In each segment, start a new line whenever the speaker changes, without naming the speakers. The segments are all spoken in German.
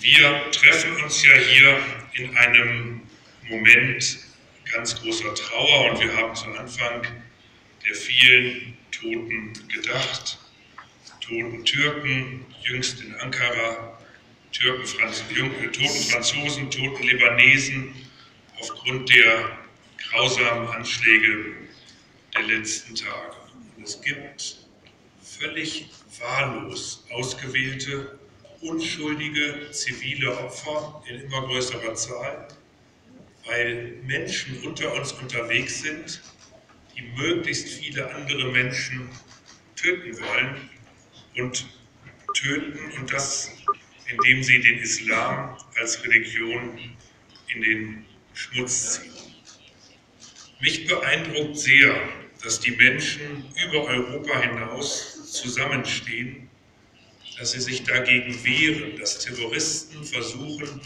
Wir treffen uns ja hier in einem Moment ganz großer Trauer und wir haben zu Anfang der vielen Toten gedacht. Toten Türken, jüngst in Ankara, Türken, Franz, äh, toten Franzosen, toten Libanesen aufgrund der grausamen Anschläge der letzten Tage. Und es gibt völlig wahllos ausgewählte unschuldige zivile Opfer in immer größerer Zahl, weil Menschen unter uns unterwegs sind, die möglichst viele andere Menschen töten wollen und töten und das, indem sie den Islam als Religion in den Schmutz ziehen. Mich beeindruckt sehr, dass die Menschen über Europa hinaus zusammenstehen dass sie sich dagegen wehren, dass Terroristen versuchen,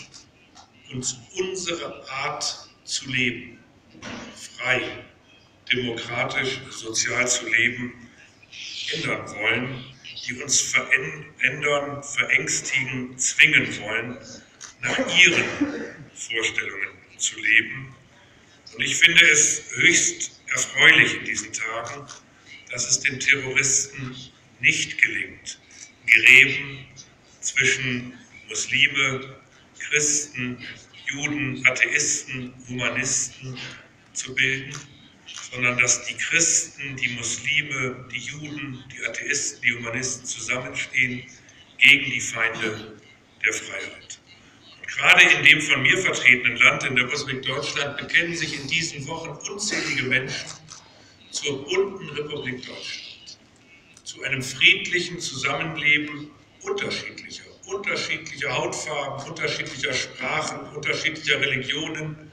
uns unsere Art zu leben, frei, demokratisch, sozial zu leben, ändern wollen, die uns verändern, verängstigen, zwingen wollen, nach ihren Vorstellungen zu leben. Und ich finde es höchst erfreulich in diesen Tagen, dass es den Terroristen nicht gelingt, Gräben zwischen Muslime, Christen, Juden, Atheisten, Humanisten zu bilden, sondern dass die Christen, die Muslime, die Juden, die Atheisten, die Humanisten zusammenstehen gegen die Feinde der Freiheit. Und gerade in dem von mir vertretenen Land, in der Bundesrepublik Deutschland, bekennen sich in diesen Wochen unzählige Menschen zur bunten Republik Deutschland zu einem friedlichen Zusammenleben unterschiedlicher, unterschiedlicher Hautfarben, unterschiedlicher Sprachen, unterschiedlicher Religionen.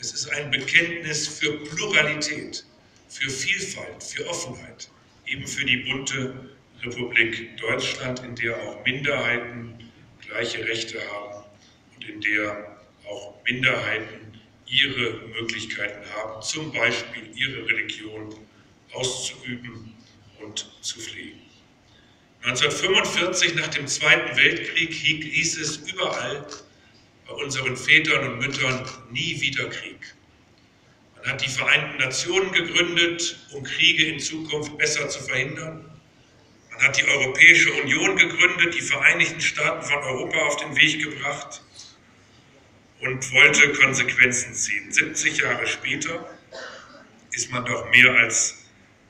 Es ist ein Bekenntnis für Pluralität, für Vielfalt, für Offenheit, eben für die bunte Republik Deutschland, in der auch Minderheiten gleiche Rechte haben und in der auch Minderheiten ihre Möglichkeiten haben, zum Beispiel ihre Religion auszuüben und zu fliehen. 1945, nach dem Zweiten Weltkrieg, hieß es überall bei unseren Vätern und Müttern nie wieder Krieg. Man hat die Vereinten Nationen gegründet, um Kriege in Zukunft besser zu verhindern. Man hat die Europäische Union gegründet, die Vereinigten Staaten von Europa auf den Weg gebracht und wollte Konsequenzen ziehen. 70 Jahre später ist man doch mehr als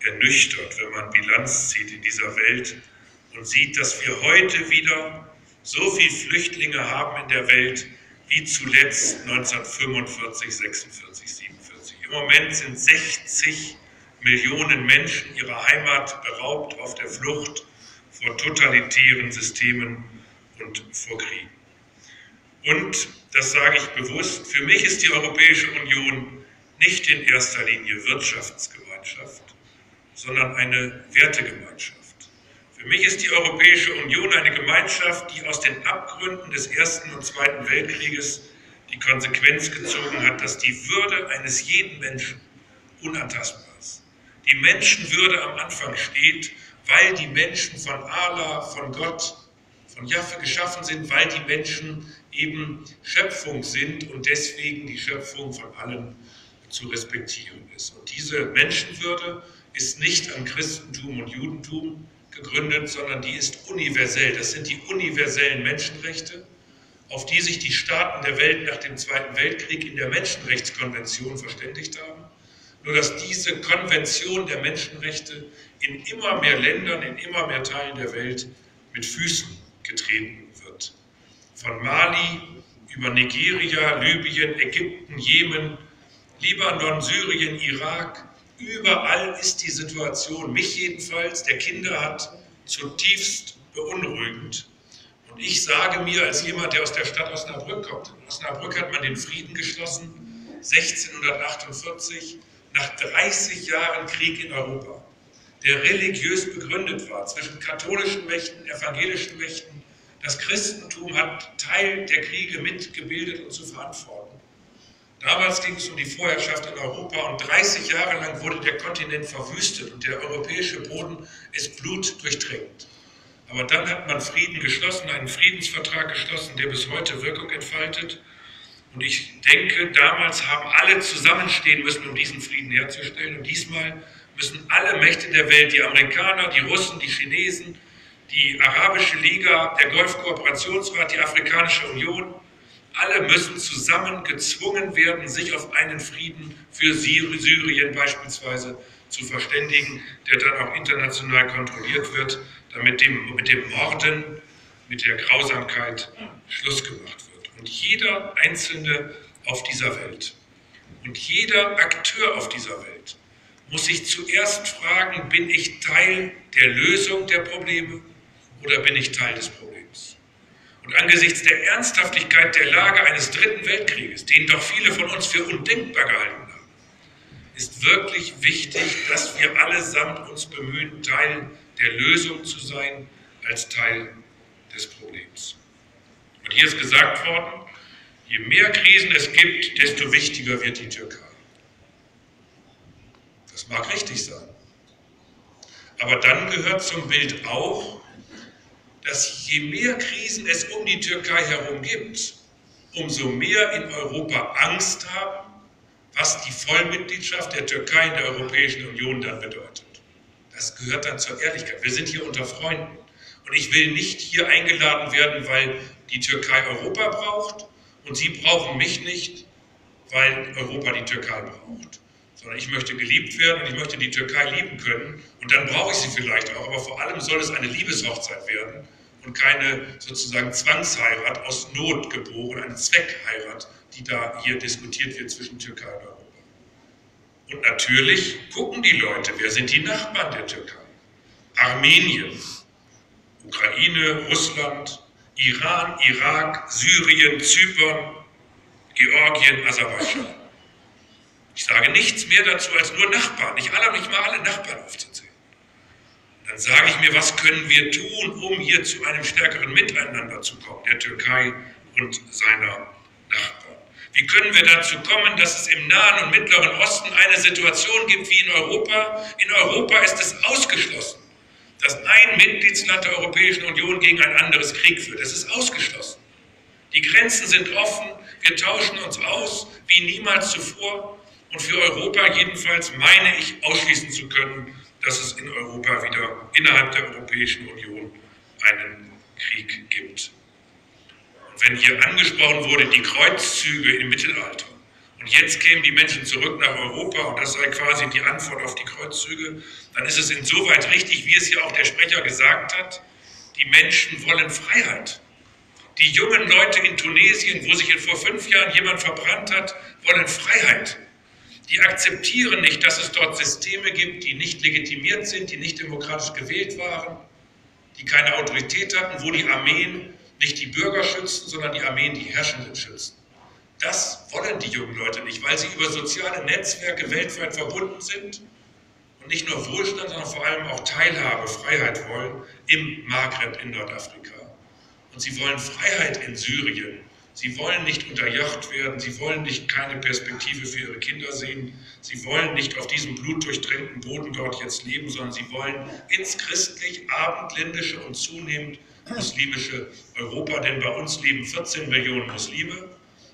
ernüchtert, wenn man Bilanz zieht in dieser Welt und sieht, dass wir heute wieder so viele Flüchtlinge haben in der Welt wie zuletzt 1945, 46, 47. Im Moment sind 60 Millionen Menschen ihrer Heimat beraubt auf der Flucht vor totalitären Systemen und vor Kriegen. Und, das sage ich bewusst, für mich ist die Europäische Union nicht in erster Linie Wirtschaftsgemeinschaft, sondern eine Wertegemeinschaft. Für mich ist die Europäische Union eine Gemeinschaft, die aus den Abgründen des Ersten und Zweiten Weltkrieges die Konsequenz gezogen hat, dass die Würde eines jeden Menschen unantastbar ist. Die Menschenwürde am Anfang steht, weil die Menschen von Allah, von Gott, von Jaffe geschaffen sind, weil die Menschen eben Schöpfung sind und deswegen die Schöpfung von allen zu respektieren ist. Und diese Menschenwürde ist nicht an Christentum und Judentum gegründet, sondern die ist universell. Das sind die universellen Menschenrechte, auf die sich die Staaten der Welt nach dem Zweiten Weltkrieg in der Menschenrechtskonvention verständigt haben. Nur dass diese Konvention der Menschenrechte in immer mehr Ländern, in immer mehr Teilen der Welt mit Füßen getreten wird. Von Mali über Nigeria, Libyen, Ägypten, Jemen, Libanon, Syrien, Irak, Überall ist die Situation, mich jedenfalls, der Kinder hat, zutiefst beunruhigend. Und ich sage mir, als jemand, der aus der Stadt Osnabrück kommt, in Osnabrück hat man den Frieden geschlossen, 1648, nach 30 Jahren Krieg in Europa, der religiös begründet war zwischen katholischen Mächten, evangelischen Mächten. Das Christentum hat Teil der Kriege mitgebildet und zu verantworten. Damals ging es um die Vorherrschaft in Europa und 30 Jahre lang wurde der Kontinent verwüstet und der europäische Boden ist blutdurchtränkt. Aber dann hat man Frieden geschlossen, einen Friedensvertrag geschlossen, der bis heute Wirkung entfaltet. Und ich denke, damals haben alle zusammenstehen müssen, um diesen Frieden herzustellen. Und diesmal müssen alle Mächte der Welt, die Amerikaner, die Russen, die Chinesen, die Arabische Liga, der Golfkooperationsrat, die Afrikanische Union, alle müssen zusammen gezwungen werden, sich auf einen Frieden für Syrien beispielsweise zu verständigen, der dann auch international kontrolliert wird, damit dem, mit dem Morden, mit der Grausamkeit Schluss gemacht wird. Und jeder Einzelne auf dieser Welt und jeder Akteur auf dieser Welt muss sich zuerst fragen, bin ich Teil der Lösung der Probleme oder bin ich Teil des Problems? Und angesichts der Ernsthaftigkeit der Lage eines dritten Weltkrieges, den doch viele von uns für undenkbar gehalten haben, ist wirklich wichtig, dass wir allesamt uns bemühen, Teil der Lösung zu sein, als Teil des Problems. Und hier ist gesagt worden, je mehr Krisen es gibt, desto wichtiger wird die Türkei. Das mag richtig sein. Aber dann gehört zum Bild auch, dass je mehr Krisen es um die Türkei herum gibt, umso mehr in Europa Angst haben, was die Vollmitgliedschaft der Türkei in der Europäischen Union dann bedeutet. Das gehört dann zur Ehrlichkeit. Wir sind hier unter Freunden. Und ich will nicht hier eingeladen werden, weil die Türkei Europa braucht und Sie brauchen mich nicht, weil Europa die Türkei braucht. Sondern ich möchte geliebt werden und ich möchte die Türkei lieben können. Und dann brauche ich sie vielleicht auch. Aber vor allem soll es eine Liebeshochzeit werden und keine sozusagen Zwangsheirat aus Not geboren, eine Zweckheirat, die da hier diskutiert wird zwischen Türkei und Europa. Und natürlich gucken die Leute, wer sind die Nachbarn der Türkei? Armenien, Ukraine, Russland, Iran, Irak, Syrien, Zypern, Georgien, Aserbaidschan. Ich sage nichts mehr dazu als nur Nachbarn, nicht alle, nicht mal alle Nachbarn aufzuzählen dann sage ich mir, was können wir tun, um hier zu einem stärkeren Miteinander zu kommen, der Türkei und seiner Nachbarn. Wie können wir dazu kommen, dass es im Nahen und Mittleren Osten eine Situation gibt wie in Europa? In Europa ist es ausgeschlossen, dass ein Mitgliedsland der Europäischen Union gegen ein anderes Krieg führt. Es ist ausgeschlossen. Die Grenzen sind offen, wir tauschen uns aus wie niemals zuvor. Und für Europa jedenfalls meine ich ausschließen zu können, dass es in Europa wieder innerhalb der Europäischen Union einen Krieg gibt. Und wenn hier angesprochen wurde, die Kreuzzüge im Mittelalter, und jetzt kämen die Menschen zurück nach Europa und das sei quasi die Antwort auf die Kreuzzüge, dann ist es insoweit richtig, wie es hier auch der Sprecher gesagt hat, die Menschen wollen Freiheit. Die jungen Leute in Tunesien, wo sich vor fünf Jahren jemand verbrannt hat, wollen Freiheit. Die akzeptieren nicht, dass es dort Systeme gibt, die nicht legitimiert sind, die nicht demokratisch gewählt waren, die keine Autorität hatten, wo die Armeen nicht die Bürger schützen, sondern die Armeen die Herrschenden schützen. Das wollen die jungen Leute nicht, weil sie über soziale Netzwerke weltweit verbunden sind und nicht nur Wohlstand, sondern vor allem auch Teilhabe, Freiheit wollen im Maghreb in Nordafrika. Und sie wollen Freiheit in Syrien, Sie wollen nicht unterjocht werden, sie wollen nicht keine Perspektive für ihre Kinder sehen, sie wollen nicht auf diesem blutdurchtränkten Boden dort jetzt leben, sondern sie wollen ins christlich, abendländische und zunehmend muslimische Europa, denn bei uns leben 14 Millionen Muslime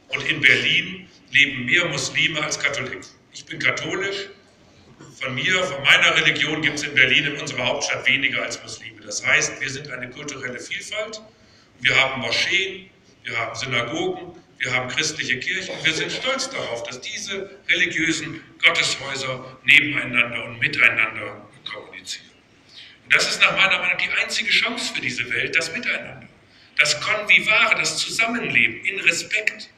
und in Berlin leben mehr Muslime als Katholiken. Ich bin katholisch, von mir, von meiner Religion gibt es in Berlin, in unserer Hauptstadt, weniger als Muslime. Das heißt, wir sind eine kulturelle Vielfalt, wir haben Moscheen, wir haben Synagogen, wir haben christliche Kirchen. Wir sind stolz darauf, dass diese religiösen Gotteshäuser nebeneinander und miteinander kommunizieren. Und das ist nach meiner Meinung die einzige Chance für diese Welt, das Miteinander. Das Konvivare, das Zusammenleben in Respekt.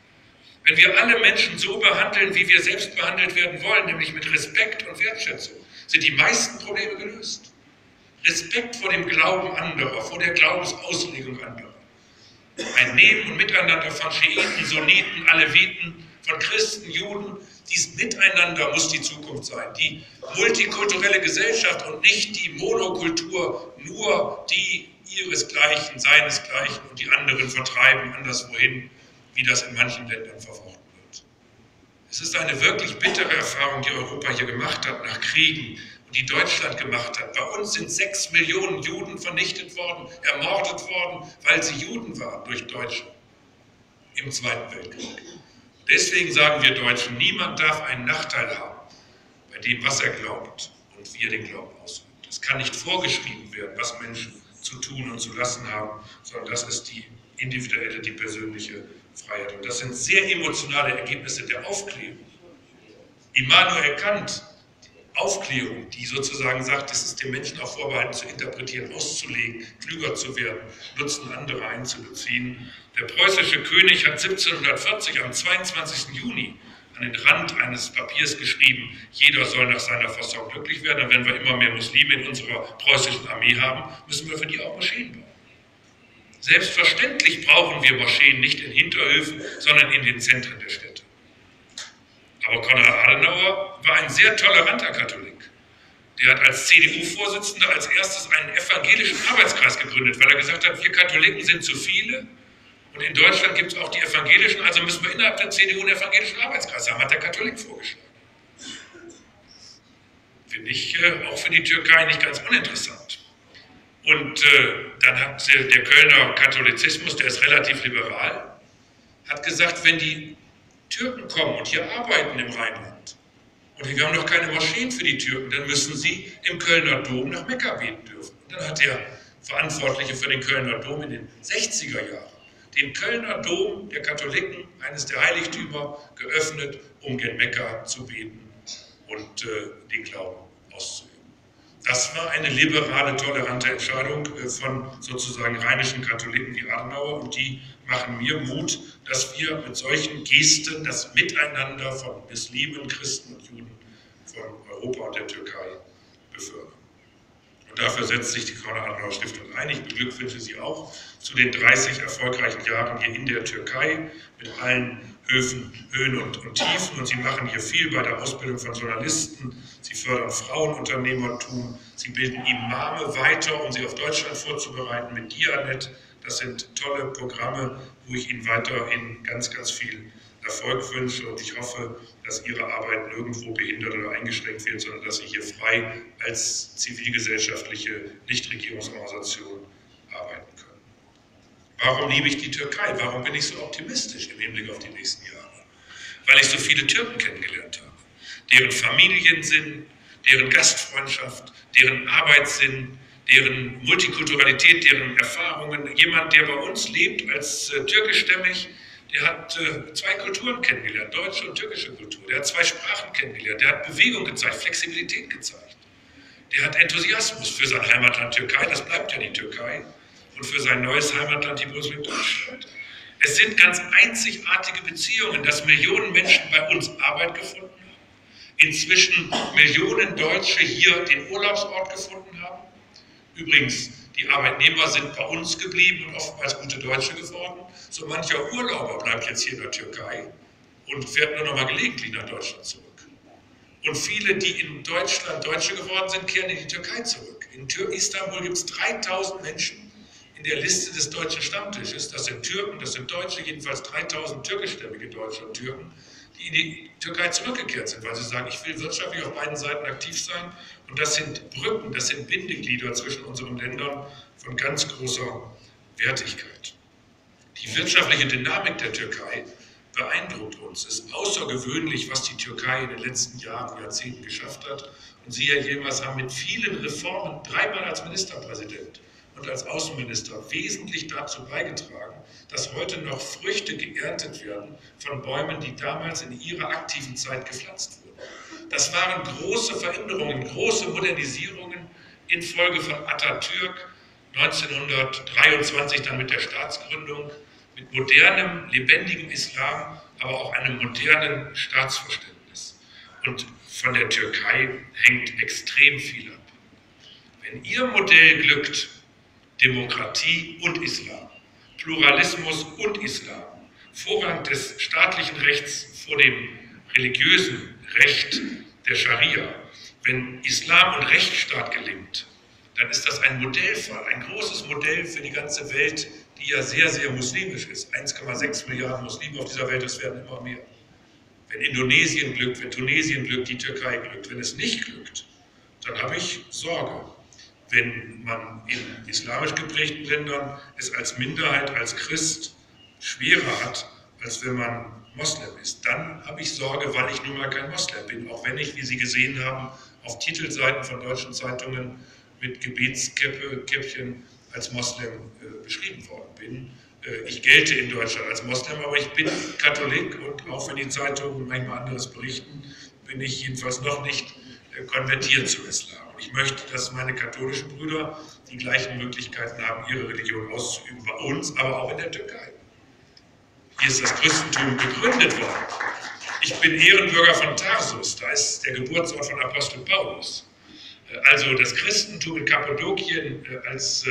Wenn wir alle Menschen so behandeln, wie wir selbst behandelt werden wollen, nämlich mit Respekt und Wertschätzung, sind die meisten Probleme gelöst. Respekt vor dem Glauben anderer, vor der Glaubensauslegung anderer ein Neben- und Miteinander von Schiiten, Sunniten, Aleviten, von Christen, Juden. Dies Miteinander muss die Zukunft sein. Die multikulturelle Gesellschaft und nicht die Monokultur, nur die ihresgleichen, seinesgleichen und die anderen vertreiben anderswohin, wie das in manchen Ländern verfochten wird. Es ist eine wirklich bittere Erfahrung, die Europa hier gemacht hat nach Kriegen die Deutschland gemacht hat. Bei uns sind sechs Millionen Juden vernichtet worden, ermordet worden, weil sie Juden waren durch Deutsche im Zweiten Weltkrieg. Deswegen sagen wir Deutschen, niemand darf einen Nachteil haben bei dem, was er glaubt und wie er den Glauben ausübt. Es kann nicht vorgeschrieben werden, was Menschen zu tun und zu lassen haben, sondern das ist die individuelle, die persönliche Freiheit. Und das sind sehr emotionale Ergebnisse der Aufklärung. Immanuel Kant, Aufklärung, die sozusagen sagt, es ist dem Menschen auch vorbehalten zu interpretieren, auszulegen, klüger zu werden, Nutzen anderer einzubeziehen. Der preußische König hat 1740 am 22. Juni an den Rand eines Papiers geschrieben, jeder soll nach seiner Fassung glücklich werden. Und wenn wir immer mehr Muslime in unserer preußischen Armee haben, müssen wir für die auch Moscheen bauen. Selbstverständlich brauchen wir Moscheen nicht in Hinterhöfen, sondern in den Zentren der Städte. Aber Konrad Adenauer war ein sehr toleranter Katholik. Der hat als CDU-Vorsitzender als erstes einen evangelischen Arbeitskreis gegründet, weil er gesagt hat, wir Katholiken sind zu viele und in Deutschland gibt es auch die evangelischen, also müssen wir innerhalb der CDU einen evangelischen Arbeitskreis haben, hat der Katholik vorgeschlagen. Finde ich äh, auch für die Türkei nicht ganz uninteressant. Und äh, dann hat äh, der Kölner Katholizismus, der ist relativ liberal, hat gesagt, wenn die Türken kommen und hier arbeiten im Rheinland und wir haben noch keine Moscheen für die Türken, dann müssen sie im Kölner Dom nach Mekka beten dürfen. Und dann hat der Verantwortliche für den Kölner Dom in den 60er Jahren den Kölner Dom der Katholiken, eines der Heiligtümer, geöffnet, um gen Mekka zu beten und äh, den Glauben auszuüben. Das war eine liberale, tolerante Entscheidung äh, von sozusagen rheinischen Katholiken wie Adenauer und die machen mir Mut, dass wir mit solchen Gesten das Miteinander von Muslimen, Christen und Juden von Europa und der Türkei befördern. Und dafür setzt sich die Konrad-Adenauer-Stiftung ein. Ich beglückwünsche Sie auch zu den 30 erfolgreichen Jahren hier in der Türkei mit allen Höfen, Höhen und, und, Tiefen. Und Sie machen hier viel bei der Ausbildung von Journalisten. Sie fördern Frauenunternehmertum. Sie bilden Imame weiter, um sie auf Deutschland vorzubereiten mit Dianet. Das sind tolle Programme, wo ich Ihnen weiterhin ganz, ganz viel Erfolg wünsche und ich hoffe, dass Ihre Arbeit nirgendwo behindert oder eingeschränkt wird, sondern dass Sie hier frei als zivilgesellschaftliche Nichtregierungsorganisation arbeiten können. Warum liebe ich die Türkei? Warum bin ich so optimistisch im Hinblick auf die nächsten Jahre? Weil ich so viele Türken kennengelernt habe, deren Familiensinn, deren Gastfreundschaft, deren Arbeitssinn, deren Multikulturalität, deren Erfahrungen. Jemand, der bei uns lebt als äh, türkischstämmig, der hat äh, zwei Kulturen kennengelernt, deutsche und türkische Kultur. Der hat zwei Sprachen kennengelernt. Der hat Bewegung gezeigt, Flexibilität gezeigt. Der hat Enthusiasmus für sein Heimatland Türkei, das bleibt ja die Türkei, und für sein neues Heimatland, die Bundesrepublik Deutschland. Es sind ganz einzigartige Beziehungen, dass Millionen Menschen bei uns Arbeit gefunden haben, inzwischen Millionen Deutsche hier den Urlaubsort gefunden haben. Übrigens, die Arbeitnehmer sind bei uns geblieben und oftmals gute Deutsche geworden. So mancher Urlauber bleibt jetzt hier in der Türkei und fährt nur noch mal gelegentlich nach Deutschland zurück. Und viele, die in Deutschland Deutsche geworden sind, kehren in die Türkei zurück. In Tür Istanbul gibt es 3000 Menschen in der Liste des deutschen Stammtisches. Das sind Türken, das sind Deutsche, jedenfalls 3000 türkischstämmige Deutsche und Türken, die in die Türkei zurückgekehrt sind, weil sie sagen, ich will wirtschaftlich auf beiden Seiten aktiv sein. Und das sind Brücken, das sind Bindeglieder zwischen unseren Ländern von ganz großer Wertigkeit. Die wirtschaftliche Dynamik der Türkei beeindruckt uns. Es ist außergewöhnlich, was die Türkei in den letzten Jahren, Jahrzehnten geschafft hat. Und Sie, Herr Yilmaz, haben mit vielen Reformen dreimal als Ministerpräsident und als Außenminister wesentlich dazu beigetragen, dass heute noch Früchte geerntet werden von Bäumen, die damals in ihrer aktiven Zeit gepflanzt wurden. Das waren große Veränderungen, große Modernisierungen infolge von Atatürk 1923 dann mit der Staatsgründung, mit modernem, lebendigem Islam, aber auch einem modernen Staatsverständnis. Und von der Türkei hängt extrem viel ab. Wenn Ihr Modell glückt, Demokratie und Islam, Pluralismus und Islam, Vorrang des staatlichen Rechts vor dem religiösen Recht der Scharia, wenn Islam und Rechtsstaat gelingt, dann ist das ein Modellfall, ein großes Modell für die ganze Welt, die ja sehr, sehr muslimisch ist. 1,6 Milliarden Muslime auf dieser Welt, es werden immer mehr. Wenn Indonesien glückt, wenn Tunesien glückt, die Türkei glückt. Wenn es nicht glückt, dann habe ich Sorge. Wenn man in islamisch geprägten Ländern es als Minderheit, als Christ schwerer hat, als wenn man Moslem ist, dann habe ich Sorge, weil ich nun mal kein Moslem bin. Auch wenn ich, wie Sie gesehen haben, auf Titelseiten von deutschen Zeitungen mit Gebetskäppchen als Moslem äh, beschrieben worden bin. Äh, ich gelte in Deutschland als Moslem, aber ich bin Katholik und auch wenn die Zeitungen manchmal anderes berichten, bin ich jedenfalls noch nicht äh, konvertiert zum Islam. Ich möchte, dass meine katholischen Brüder die gleichen Möglichkeiten haben, ihre Religion auszuüben, bei uns, aber auch in der Türkei. Hier ist das Christentum gegründet worden. Ich bin Ehrenbürger von Tarsus, da ist der Geburtsort von Apostel Paulus. Äh, also das Christentum in Kappadokien als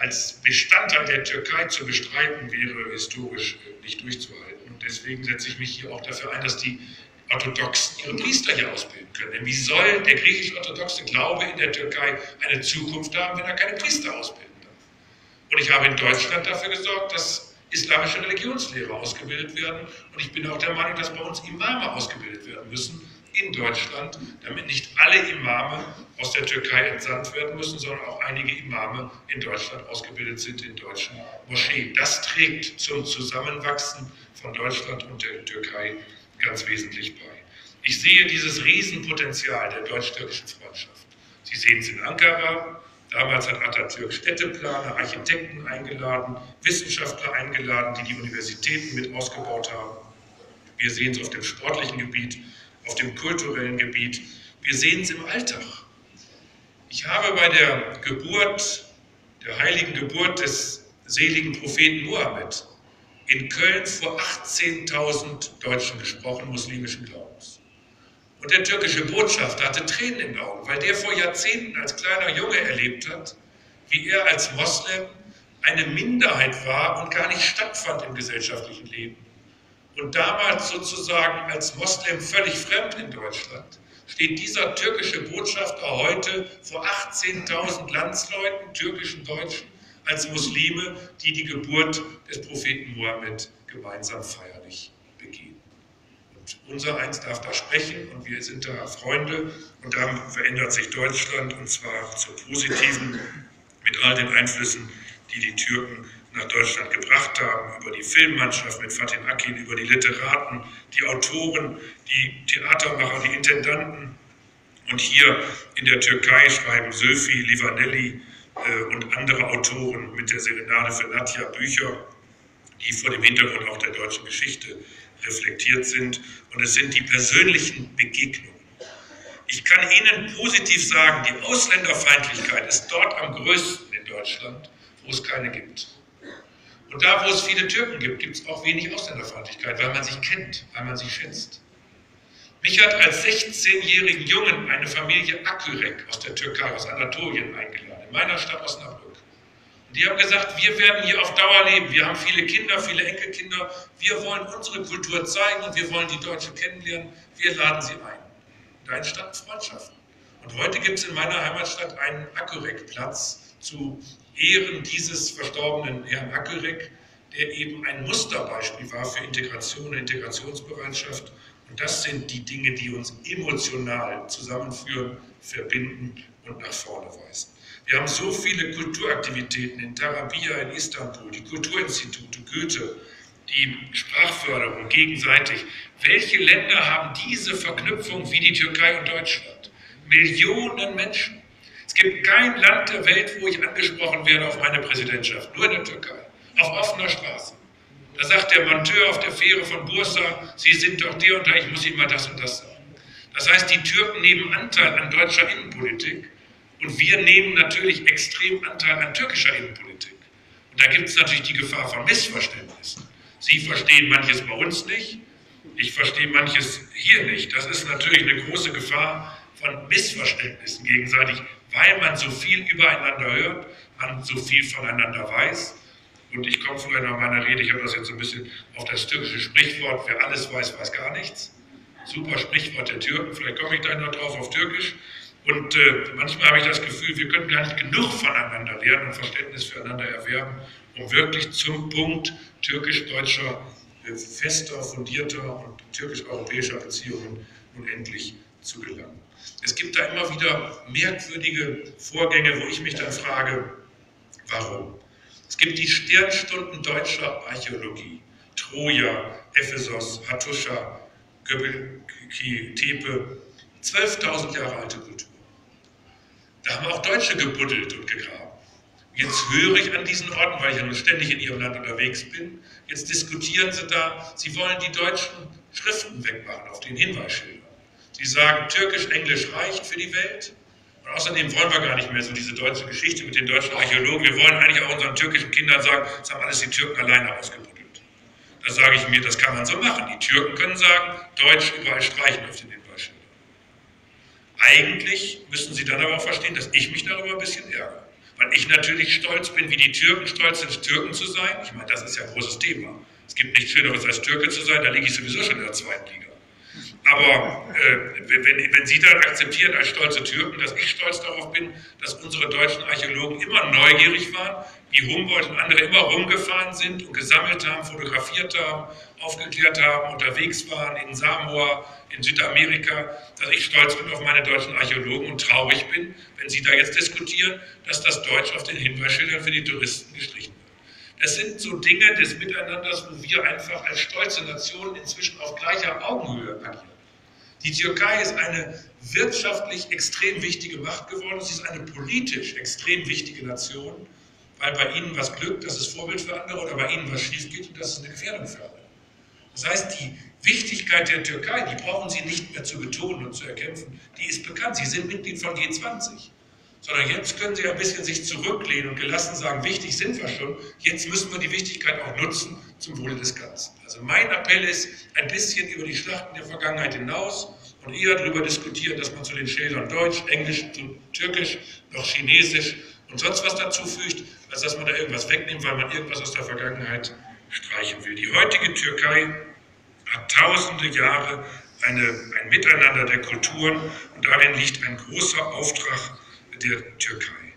als Bestandteil der Türkei zu bestreiten, wäre historisch äh, nicht durchzuhalten. Und deswegen setze ich mich hier auch dafür ein, dass die Orthodoxen ihre Priester hier ausbilden können. Denn wie soll der griechisch-orthodoxe Glaube in der Türkei eine Zukunft haben, wenn er keine Priester ausbilden darf? Und ich habe in Deutschland dafür gesorgt, dass islamische Religionslehrer ausgebildet werden. Und ich bin auch der Meinung, dass bei uns Imame ausgebildet werden müssen, in Deutschland, damit nicht alle Imame aus der Türkei entsandt werden müssen, sondern auch einige Imame in Deutschland ausgebildet sind in deutschen Moscheen. Das trägt zum Zusammenwachsen von Deutschland und der Türkei ganz wesentlich bei. Ich sehe dieses Riesenpotenzial der deutsch-türkischen Freundschaft. Sie sehen es in Ankara. Damals hat Atatürk Städteplaner, Architekten eingeladen, Wissenschaftler eingeladen, die die Universitäten mit ausgebaut haben. Wir sehen es auf dem sportlichen Gebiet auf dem kulturellen Gebiet. Wir sehen es im Alltag. Ich habe bei der Geburt, der heiligen Geburt des seligen Propheten Mohammed in Köln vor 18.000 Deutschen gesprochen, muslimischen Glaubens. Und der türkische Botschafter hatte Tränen in den Augen, weil der vor Jahrzehnten als kleiner Junge erlebt hat, wie er als Moslem eine Minderheit war und gar nicht stattfand im gesellschaftlichen Leben und damals sozusagen als Moslem völlig fremd in Deutschland, steht dieser türkische Botschafter heute vor 18.000 Landsleuten, türkischen Deutschen, als Muslime, die die Geburt des Propheten Mohammed gemeinsam feierlich begehen. Und unser Eins darf da sprechen und wir sind da Freunde und da verändert sich Deutschland und zwar zur Positiven mit all den Einflüssen, die die Türken nach Deutschland gebracht haben, über die Filmmannschaft mit Fatin Akin, über die Literaten, die Autoren, die Theatermacher, die Intendanten. Und hier in der Türkei schreiben Sülfi, Livanelli und andere Autoren mit der Serenade für Nadja Bücher, die vor dem Hintergrund auch der deutschen Geschichte reflektiert sind. Und es sind die persönlichen Begegnungen. Ich kann Ihnen positiv sagen, die Ausländerfeindlichkeit ist dort am größten in Deutschland, wo es keine gibt. Und da, wo es viele Türken gibt, gibt es auch wenig Ausländerfeindlichkeit, weil man sich kennt, weil man sich schätzt. Mich hat als 16-jährigen Jungen eine Familie Akürek aus der Türkei, aus Anatolien eingeladen, in meiner Stadt Osnabrück. Und die haben gesagt, wir werden hier auf Dauer leben. Wir haben viele Kinder, viele Enkelkinder. Wir wollen unsere Kultur zeigen und wir wollen die Deutsche kennenlernen. Wir laden sie ein. Da entstanden Freundschaften. Und heute gibt es in meiner Heimatstadt einen Akürek-Platz zu Ehren dieses verstorbenen Herrn Ackerek, der eben ein Musterbeispiel war für Integration und Integrationsbereitschaft. Und das sind die Dinge, die uns emotional zusammenführen, verbinden und nach vorne weisen. Wir haben so viele Kulturaktivitäten in Tarabia in Istanbul, die Kulturinstitute, Goethe, die Sprachförderung gegenseitig. Welche Länder haben diese Verknüpfung wie die Türkei und Deutschland? Millionen Menschen. Es gibt kein Land der Welt, wo ich angesprochen werde auf meine Präsidentschaft, nur in der Türkei, auf offener Straße. Da sagt der Monteur auf der Fähre von Bursa, Sie sind doch der und der, ich muss Ihnen mal das und das sagen. Das heißt, die Türken nehmen Anteil an deutscher Innenpolitik und wir nehmen natürlich extrem Anteil an türkischer Innenpolitik. Und da gibt es natürlich die Gefahr von Missverständnissen. Sie verstehen manches bei uns nicht, ich verstehe manches hier nicht. Das ist natürlich eine große Gefahr von Missverständnissen gegenseitig weil man so viel übereinander hört, man so viel voneinander weiß. Und ich komme vielleicht nach meiner Rede, ich habe das jetzt so ein bisschen auf das türkische Sprichwort, wer alles weiß, weiß gar nichts. Super Sprichwort der Türken, vielleicht komme ich da noch drauf auf Türkisch. Und äh, manchmal habe ich das Gefühl, wir können gar nicht genug voneinander lernen und Verständnis füreinander erwerben, um wirklich zum Punkt türkisch-deutscher fester, fundierter und türkisch-europäischer Beziehungen nun endlich zu gelangen. Es gibt da immer wieder merkwürdige Vorgänge, wo ich mich dann frage, warum? Es gibt die Sternstunden deutscher Archäologie. Troja, Ephesos, Hattusha, Göbekli, Tepe, 12.000 Jahre alte Kultur. Auch Deutsche gebuddelt und gegraben. Jetzt höre ich an diesen Orten, weil ich ja nun ständig in ihrem Land unterwegs bin, jetzt diskutieren sie da, sie wollen die deutschen Schriften wegmachen auf den Hinweisschildern. Sie sagen, Türkisch, Englisch reicht für die Welt. Und außerdem wollen wir gar nicht mehr so diese deutsche Geschichte mit den deutschen Archäologen. Wir wollen eigentlich auch unseren türkischen Kindern sagen, das haben alles die Türken alleine ausgebuddelt. Da sage ich mir, das kann man so machen. Die Türken können sagen, Deutsch überall streichen auf den Hinweisschildern. Eigentlich müssen sie dann aber auch verstehen, dass ich mich darüber ein bisschen ärgere. Weil ich natürlich stolz bin, wie die Türken stolz sind, Türken zu sein. Ich meine, das ist ja ein großes Thema. Es gibt nichts Schöneres als Türke zu sein, da liege ich sowieso schon in der zweiten Liga. Aber äh, wenn, wenn Sie dann akzeptieren als stolze Türken, dass ich stolz darauf bin, dass unsere deutschen Archäologen immer neugierig waren, wie Humboldt und andere immer rumgefahren sind und gesammelt haben, fotografiert haben, aufgeklärt haben, unterwegs waren in Samoa, in Südamerika, dass ich stolz bin auf meine deutschen Archäologen und traurig bin, wenn Sie da jetzt diskutieren, dass das Deutsch auf den Hinweisschildern für die Touristen gestrichen wird. Das sind so Dinge des Miteinanders, wo wir einfach als stolze Nation inzwischen auf gleicher Augenhöhe agieren. Die Türkei ist eine wirtschaftlich extrem wichtige Macht geworden. Sie ist eine politisch extrem wichtige Nation, weil bei ihnen was glückt, das ist Vorbild für andere, oder bei ihnen was schief geht und das ist eine Gefährdung für andere. Das heißt, die Wichtigkeit der Türkei, die brauchen Sie nicht mehr zu betonen und zu erkämpfen, die ist bekannt. Sie sind Mitglied von G20. Sondern jetzt können Sie ein bisschen sich zurücklehnen und gelassen sagen, wichtig sind wir schon, jetzt müssen wir die Wichtigkeit auch nutzen zum Wohle des Ganzen. Also mein Appell ist, ein bisschen über die Schlachten der Vergangenheit hinaus und eher darüber diskutieren, dass man zu den Schildern Deutsch, Englisch, Türkisch, noch Chinesisch und sonst was dazu fügt, als dass man da irgendwas wegnimmt, weil man irgendwas aus der Vergangenheit streichen will. Die heutige Türkei hat tausende Jahre eine, ein Miteinander der Kulturen und darin liegt ein großer Auftrag der Türkei.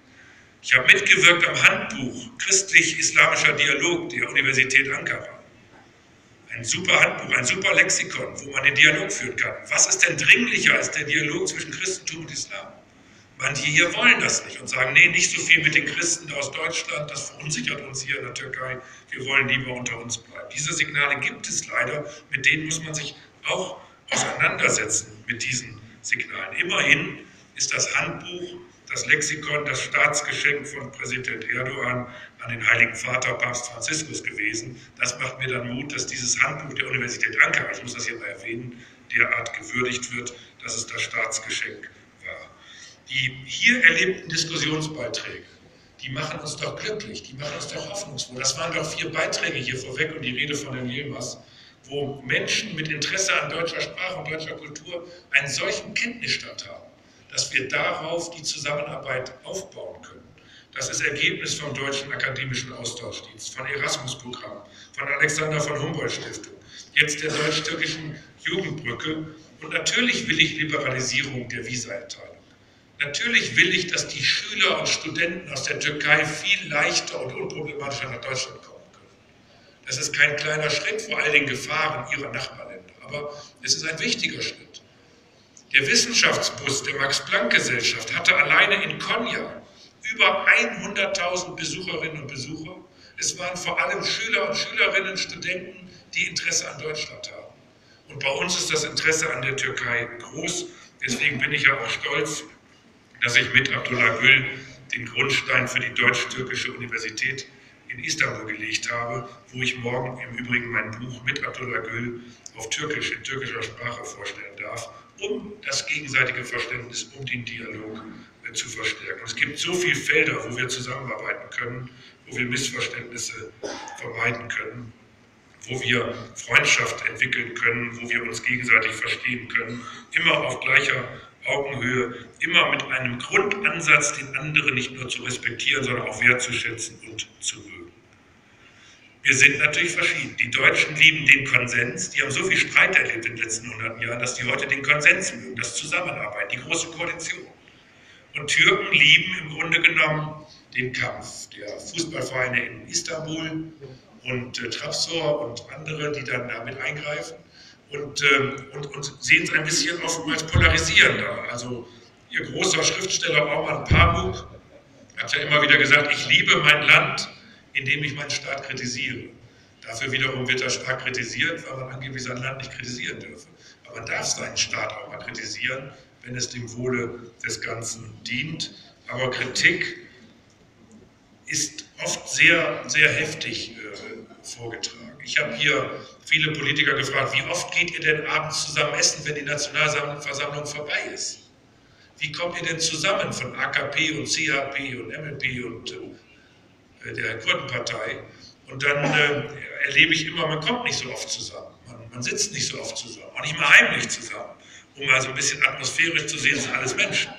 Ich habe mitgewirkt am Handbuch Christlich-Islamischer Dialog der Universität Ankara. Ein super Handbuch, ein super Lexikon, wo man den Dialog führen kann. Was ist denn dringlicher als der Dialog zwischen Christentum und Islam? Manche hier wollen das nicht und sagen, nee, nicht so viel mit den Christen aus Deutschland, das verunsichert uns hier in der Türkei, wir wollen lieber unter uns bleiben. Diese Signale gibt es leider, mit denen muss man sich auch auseinandersetzen, mit diesen Signalen. Immerhin ist das Handbuch, das Lexikon, das Staatsgeschenk von Präsident Erdogan an den Heiligen Vater Papst Franziskus gewesen. Das macht mir dann Mut, dass dieses Handbuch der Universität Ankara, ich muss das hier mal erwähnen, derart gewürdigt wird, dass es das Staatsgeschenk war. Die hier erlebten Diskussionsbeiträge, die machen uns doch glücklich, die machen uns doch hoffnungsvoll. Das waren doch vier Beiträge hier vorweg und die Rede von Herrn Yilmaz, wo Menschen mit Interesse an deutscher Sprache und deutscher Kultur einen solchen Kenntnisstand haben, dass wir darauf die Zusammenarbeit aufbauen können. Das ist Ergebnis vom Deutschen Akademischen Austauschdienst, von Erasmus-Programm, von Alexander von Humboldt Stiftung, jetzt der deutsch-türkischen Jugendbrücke. Und natürlich will ich Liberalisierung der Visaerteilung. Natürlich will ich, dass die Schüler und Studenten aus der Türkei viel leichter und unproblematischer nach Deutschland kommen können. Das ist kein kleiner Schritt vor all den Gefahren ihrer Nachbarländer, aber es ist ein wichtiger Schritt. Der Wissenschaftsbus der Max-Planck-Gesellschaft hatte alleine in Konya über 100.000 Besucherinnen und Besucher. Es waren vor allem Schüler und Schülerinnen, Studenten, die Interesse an Deutschland haben. Und bei uns ist das Interesse an der Türkei groß. Deswegen bin ich ja auch stolz, dass ich mit Abdullah Gül den Grundstein für die Deutsch-Türkische Universität in Istanbul gelegt habe, wo ich morgen im Übrigen mein Buch mit Abdullah Gül auf Türkisch, in türkischer Sprache vorstellen darf, um das gegenseitige Verständnis, um den Dialog zu verstärken. Es gibt so viele Felder, wo wir zusammenarbeiten können, wo wir Missverständnisse vermeiden können, wo wir Freundschaft entwickeln können, wo wir uns gegenseitig verstehen können, immer auf gleicher Augenhöhe, immer mit einem Grundansatz, den anderen nicht nur zu respektieren, sondern auch wertzuschätzen und zu mögen. Wir sind natürlich verschieden. Die Deutschen lieben den Konsens. Die haben so viel Streit erlebt in den letzten 100 Jahren, dass die heute den Konsens mögen, das Zusammenarbeiten, die große Koalition. Und Türken lieben im Grunde genommen den Kampf der Fußballvereine in Istanbul und äh, Trabzor und andere, die dann damit eingreifen und, ähm, und, und sehen es ein bisschen oftmals polarisierender. Also ihr großer Schriftsteller Baumann Pabuk hat ja immer wieder gesagt, ich liebe mein Land, indem ich meinen Staat kritisiere. Dafür wiederum wird er stark kritisiert, weil man angeblich sein Land nicht kritisieren dürfe. Aber man darf seinen Staat auch mal kritisieren, wenn es dem Wohle des Ganzen dient. Aber Kritik ist oft sehr, sehr heftig äh, vorgetragen. Ich habe hier viele Politiker gefragt, wie oft geht ihr denn abends zusammen essen, wenn die Nationalversammlung vorbei ist? Wie kommt ihr denn zusammen von AKP und CHP und MLP und äh, der Kurdenpartei? Und dann äh, erlebe ich immer, man kommt nicht so oft zusammen. Man, man, sitzt nicht so oft zusammen, auch nicht mal heimlich zusammen. Um mal so ein bisschen atmosphärisch zu sehen, sind alles Menschen.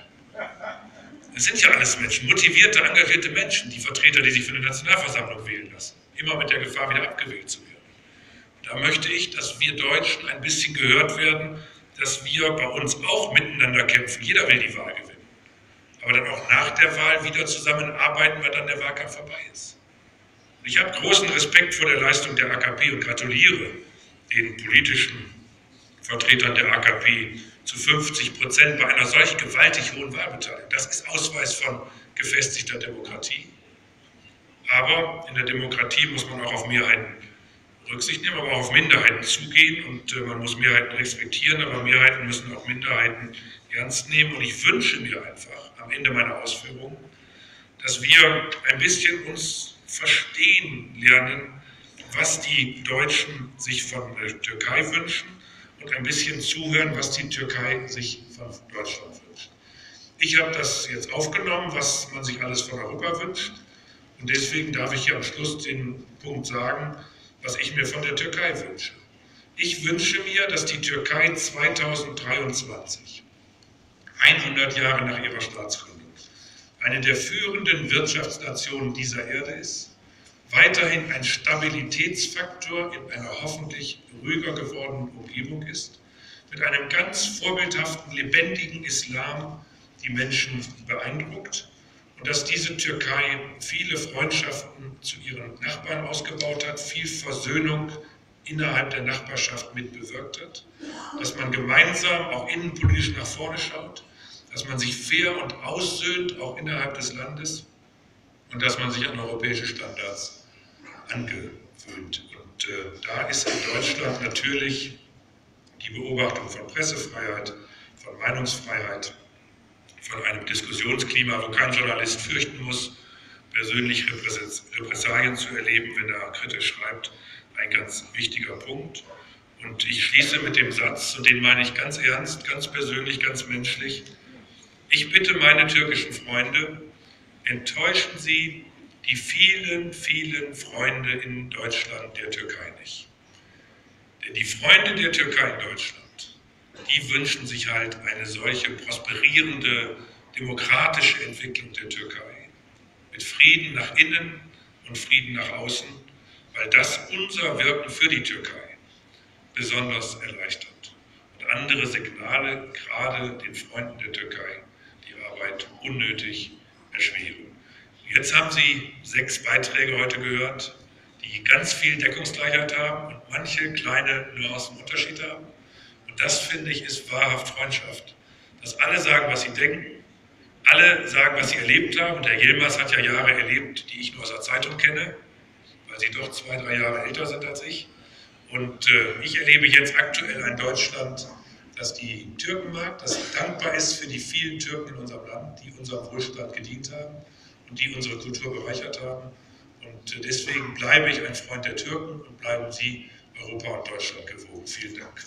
Es sind ja alles Menschen, motivierte, engagierte Menschen, die Vertreter, die sich für eine Nationalversammlung wählen lassen. Immer mit der Gefahr, wieder abgewählt zu werden. Da möchte ich, dass wir Deutschen ein bisschen gehört werden, dass wir bei uns auch miteinander kämpfen. Jeder will die Wahl gewinnen. Aber dann auch nach der Wahl wieder zusammenarbeiten, weil dann der Wahlkampf vorbei ist. Und ich habe großen Respekt vor der Leistung der AKP und gratuliere den politischen Vertretern der AKP zu 50 Prozent bei einer solch gewaltig hohen Wahlbeteiligung. Das ist Ausweis von gefestigter Demokratie. Aber in der Demokratie muss man auch auf Mehrheiten Rücksicht nehmen, aber auch auf Minderheiten zugehen und äh, man muss Mehrheiten respektieren, aber Mehrheiten müssen auch Minderheiten ernst nehmen und ich wünsche mir einfach am Ende meiner Ausführungen, dass wir ein bisschen uns verstehen lernen, was die Deutschen sich von der Türkei wünschen und ein bisschen zuhören, was die Türkei sich von Deutschland wünscht. Ich habe das jetzt aufgenommen, was man sich alles von Europa wünscht. Und deswegen darf ich hier am Schluss den Punkt sagen, was ich mir von der Türkei wünsche. Ich wünsche mir, dass die Türkei 2023, 100 Jahre nach ihrer Staatsgründung, eine der führenden Wirtschaftsnationen dieser Erde ist, weiterhin ein Stabilitätsfaktor in einer hoffentlich ruhiger gewordenen Umgebung ist, mit einem ganz vorbildhaften, lebendigen Islam die Menschen beeindruckt und dass diese Türkei viele Freundschaften zu ihren Nachbarn ausgebaut hat, viel Versöhnung innerhalb der Nachbarschaft mitbewirkt hat, dass man gemeinsam auch innenpolitisch nach vorne schaut, dass man sich fair und aussöhnt, auch innerhalb des Landes und dass man sich an europäische Standards angewöhnt. Und äh, da ist in Deutschland natürlich die Beobachtung von Pressefreiheit, von Meinungsfreiheit, von einem Diskussionsklima, wo kein Journalist fürchten muss, persönlich Repressalien zu erleben, wenn er kritisch schreibt, ein ganz wichtiger Punkt. Und ich schließe mit dem Satz, und den meine ich ganz ernst, ganz persönlich, ganz menschlich. Ich bitte meine türkischen Freunde, enttäuschen Sie die vielen, vielen Freunde in Deutschland der Türkei nicht. Denn die Freunde der Türkei in Deutschland, die wünschen sich halt eine solche prosperierende, demokratische Entwicklung der Türkei. Mit Frieden nach innen und Frieden nach außen, weil das unser Wirken für die Türkei besonders erleichtert. Und andere Signale, gerade den Freunden der Türkei, unnötig erschweren. Jetzt haben Sie sechs Beiträge heute gehört, die ganz viel Deckungsgleichheit haben und manche kleine Nuancen Unterschied haben. Und das, finde ich, ist wahrhaft Freundschaft. Dass alle sagen, was sie denken, alle sagen, was sie erlebt haben. Und Herr Yilmaz hat ja Jahre erlebt, die ich nur aus der Zeitung kenne, weil sie doch zwei, drei Jahre älter sind als ich. Und äh, ich erlebe jetzt aktuell ein Deutschland, das die Türken mag, das dankbar ist für die vielen Türken in unserem Land, die unserem Wohlstand gedient haben und die unsere Kultur bereichert haben. Und deswegen bleibe ich ein Freund der Türken und bleiben Sie Europa und Deutschland gewogen. Vielen Dank.